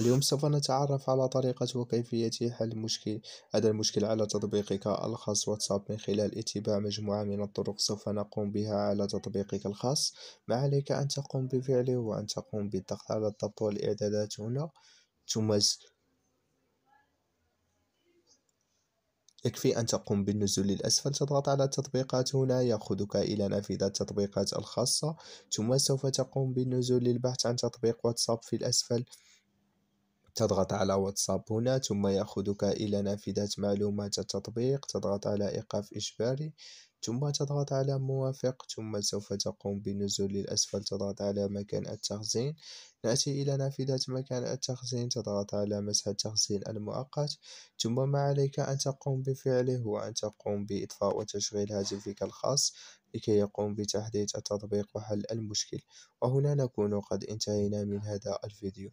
اليوم سوف نتعرف على طريقة وكيفية حل مشكل هذا المشكل على تطبيقك الخاص واتساب من خلال اتباع مجموعة من الطرق. سوف نقوم بها على تطبيقك الخاص. ما عليك أن تقوم بفعله هو أن تقوم بالضغط على الضبط والإعدادات هنا. ثم يكفي أن تقوم بالنزول للأسفل تضغط على التطبيقات هنا. يأخذك إلى نافذة التطبيقات الخاصة. ثم سوف تقوم بالنزول للبحث عن تطبيق واتساب في الأسفل. تضغط على واتساب هنا ثم يأخذك إلى نافذة معلومات التطبيق تضغط على إيقاف إجباري ثم تضغط على موافق ثم سوف تقوم بالنزول للأسفل تضغط على مكان التخزين. نأتي إلى نافذة مكان التخزين. تضغط على مسح التخزين المؤقت. ثم ما عليك أن تقوم بفعله هو أن تقوم بإطفاء وتشغيل هاتفك الخاص لكي يقوم بتحديث التطبيق وحل المشكل. وهنا نكون قد انتهينا من هذا الفيديو.